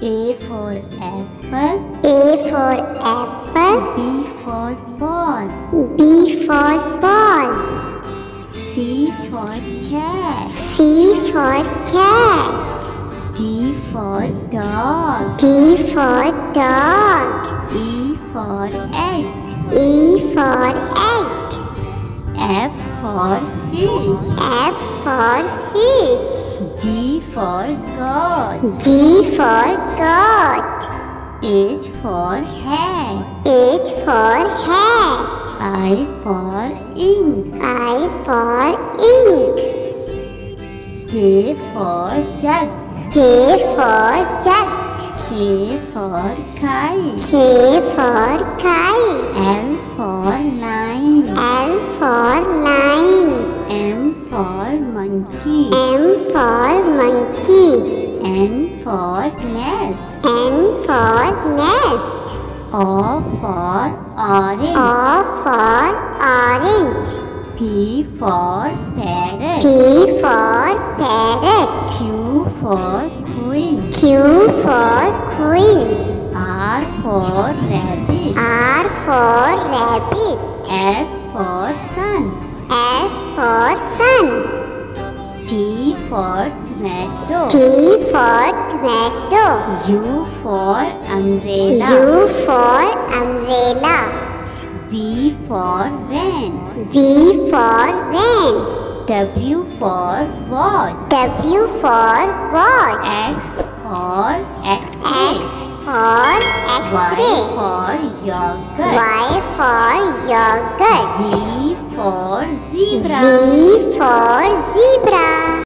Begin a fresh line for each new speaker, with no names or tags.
A for apple.
A for apple.
B for ball.
B for ball.
C for cat.
C for cat.
D for dog.
D for dog.
E for egg.
E for egg.
F for fish.
F for fish.
G for God.
G for God.
H for hat.
H for hat.
I for ink.
I for ink.
J for jug.
J for jug.
K for kite.
K for kite.
L for line.
L for line.
M for monkey.
M for monkey.
N for nest.
N for nest.
O for orange.
O for orange.
P for parrot.
P for parrot.
Q for queen.
Q for queen.
R for rabbit.
R for rabbit.
S for sun.
S for sun.
T for tomato.
T for tomato.
U for umbrella.
U for umbrella.
V for van.
V for van.
W for watch.
W for watch.
X for X-ray.
X for
Y
X-ray.
for yogurt.
Y for yogurt.
Z for zebra.
Z for zebra.